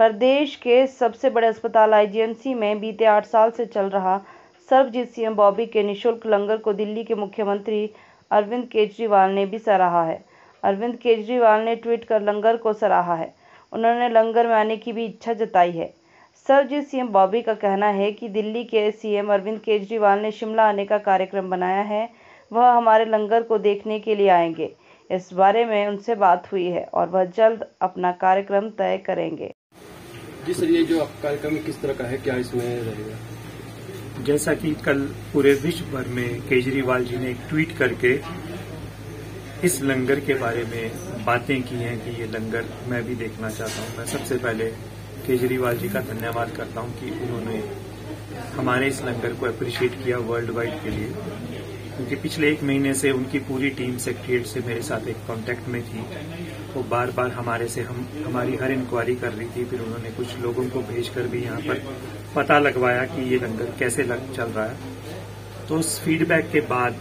प्रदेश के सबसे बड़े अस्पताल आईजीएमसी में बीते आठ साल से चल रहा सर्वजीत सिंह बॉबी के निःशुल्क लंगर को दिल्ली के मुख्यमंत्री अरविंद केजरीवाल ने भी सराहा है। अरविंद केजरीवाल ने ट्वीट कर लंगर को सराहा है। उन्होंने लंगर में आने की भी इच्छा जताई है। सर्वजीत सिंह बॉबी का कहना है कि दिल्ली के सीएम अरविंद केजरीवाल ने शिमला आने का कार्यक्रम बनाया है। वह हमारे लंगर को देखने के लिए आएँगे। इस बारे में उनसे बात हुई है और वह जल्द अपना कार्यक्रम तय करेंगे। जी सर, ये जो कार्यक्रम किस तरह का है, क्या इसमें रहेगा? जैसा कि कल पूरे विश्व भर में केजरीवाल जी ने ट्वीट करके इस लंगर के बारे में बातें की हैं कि ये लंगर मैं भी देखना चाहता हूँ। मैं सबसे पहले केजरीवाल जी का धन्यवाद करता हूँ कि उन्होंने हमारे इस लंगर को अप्रिशिएट किया वर्ल्ड वाइड के लिए। क्योंकि पिछले एक महीने से उनकी पूरी टीम सेक्रेटरीट से मेरे साथ एक कांटेक्ट में थी। वो बार बार हमारे से हम, हमारी हर इंक्वायरी कर रही थी, फिर उन्होंने कुछ लोगों को भेजकर भी यहाँ पर पता लगवाया कि ये लंगर कैसे लग, चल रहा है। तो उस फीडबैक के बाद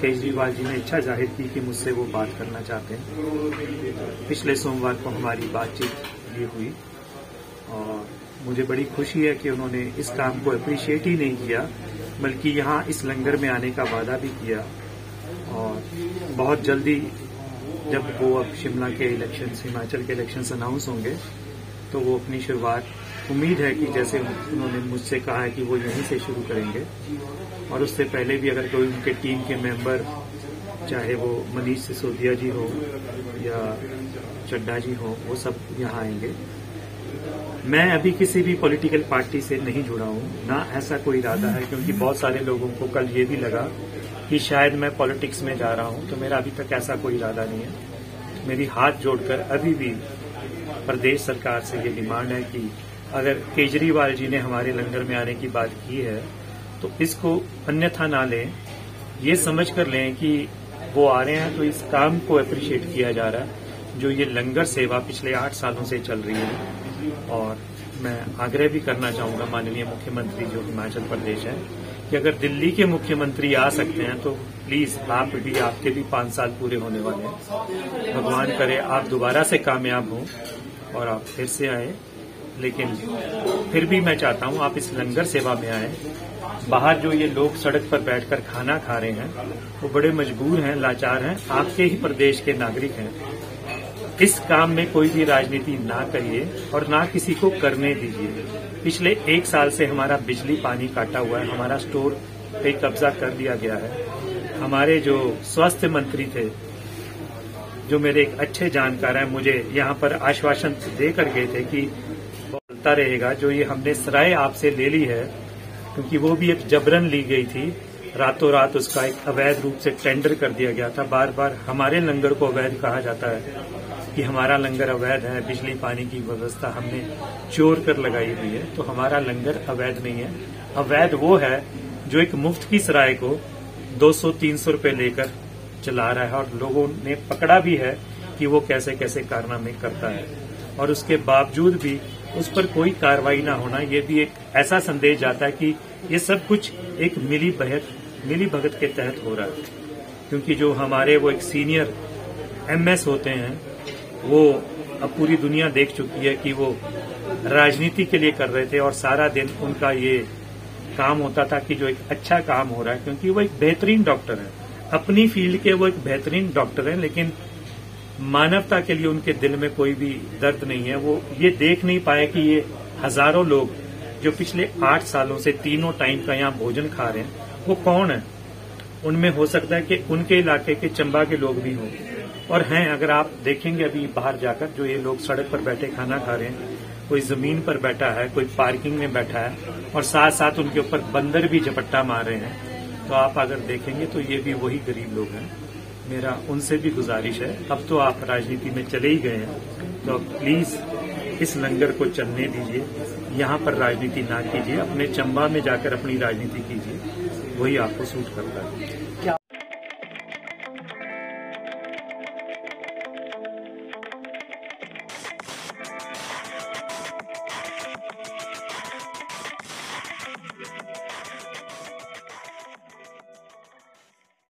केजरीवाल जी ने इच्छा ज़ाहिर की कि मुझसे वो बात करना चाहते हैं। पिछले सोमवार को हमारी बातचीत ये हुई और मुझे बड़ी खुशी है कि उन्होंने इस काम को अप्रिशिएट ही नहीं किया। बल्कि यहाँ इस लंगर में आने का वादा भी किया और बहुत जल्दी जब वो अब शिमला के इलेक्शन हिमाचल के इलेक्शन अनाउंस होंगे तो वो अपनी शुरुआत, उम्मीद है कि जैसे उन्होंने मुझसे कहा है कि वो यहीं से शुरू करेंगे। और उससे पहले भी अगर कोई उनके टीम के मेंबर चाहे वो मनीष सिसोदिया जी हो या चड्डा जी हो, वो सब यहाँ आएँगे। मैं अभी किसी भी पॉलिटिकल पार्टी से नहीं जुड़ा हूँ, ना ऐसा कोई इरादा है, क्योंकि बहुत सारे लोगों को कल ये भी लगा कि शायद मैं पॉलिटिक्स में जा रहा हूँ तो मेरा अभी तक ऐसा कोई इरादा नहीं है। मेरी हाथ जोड़कर अभी भी प्रदेश सरकार से ये डिमांड है कि अगर केजरीवाल जी ने हमारे लंगर में आने की बात की है तो इसको अन्यथा ना लें। ये समझ कर लें कि वो आ रहे हैं तो इस काम को अप्रिशिएट किया जा रहा है, जो ये लंगर सेवा पिछले आठ सालों से चल रही है। और मैं आग्रह भी करना चाहूँगा माननीय मुख्यमंत्री जो हिमाचल प्रदेश है, कि अगर दिल्ली के मुख्यमंत्री आ सकते हैं तो प्लीज़ आप भी, आपके भी पाँच साल पूरे होने वाले हैं। भगवान करे आप दोबारा से कामयाब हों और आप फिर से आए। लेकिन फिर भी मैं चाहता हूँ आप इस लंगर सेवा में आए। बाहर जो ये लोग सड़क पर बैठकर खाना खा रहे हैं, वो बड़े मजबूर हैं, लाचार हैं। आपके ही प्रदेश के नागरिक हैं। इस काम में कोई भी राजनीति ना करिए और ना किसी को करने दीजिए। पिछले एक साल से हमारा बिजली पानी काटा हुआ है, हमारा स्टोर पे कब्जा कर दिया गया है। हमारे जो स्वास्थ्य मंत्री थे, जो मेरे एक अच्छे जानकार हैं, मुझे यहाँ पर आश्वासन देकर गए थे कि बोलता रहेगा, जो ये हमने सराय आपसे ले ली है, क्योंकि वो भी एक जबरन ली गई थी। रातों रात उसका एक अवैध रूप से टेंडर कर दिया गया था। बार बार हमारे लंगर को अवैध कहा जाता है। कि हमारा लंगर अवैध है, बिजली पानी की व्यवस्था हमने चोर कर लगाई हुई है तो हमारा लंगर अवैध नहीं है। अवैध वो है जो एक मुफ़्त की सराय को 200-300 रुपए लेकर चला रहा है और लोगों ने पकड़ा भी है कि वो कैसे कैसे कारनामे करता है। और उसके बावजूद भी उस पर कोई कार्रवाई न होना, ये भी एक ऐसा संदेश जाता है कि ये सब कुछ एक मिली भगत मिली भगत के तहत हो रहा है। क्योंकि जो हमारे वो एक सीनियर एमएस होते हैं वो अब पूरी दुनिया देख चुकी है कि वो राजनीति के लिए कर रहे थे और सारा दिन उनका ये काम होता था कि जो एक अच्छा काम हो रहा है, क्योंकि वो एक बेहतरीन डॉक्टर है। अपनी फ़ील्ड के वो एक बेहतरीन डॉक्टर हैं, लेकिन मानवता के लिए उनके दिल में कोई भी दर्द नहीं है। वो ये देख नहीं पाए कि ये हज़ारों लोग जो पिछले आठ सालों से तीनों टाइम का यहाँ भोजन खा रहे हैं, वो कौन है? उनमें हो सकता है कि उनके इलाके के चंबा के लोग भी हों। और हैं, अगर आप देखेंगे अभी बाहर जाकर, जो ये लोग सड़क पर बैठे खाना खा रहे हैं, कोई ज़मीन पर बैठा है, कोई पार्किंग में बैठा है, और साथ साथ उनके ऊपर बंदर भी झपट्टा मार रहे हैं तो आप अगर देखेंगे तो ये भी वही गरीब लोग हैं। मेरा उनसे भी गुजारिश है, अब तो आप राजनीति में चले ही गए हैं तो प्लीज़ इस लंगर को चलने दीजिए, यहाँ पर राजनीति ना कीजिए, अपने चंबा में जाकर अपनी राजनीति कीजिए, वही आपको सूट करता है।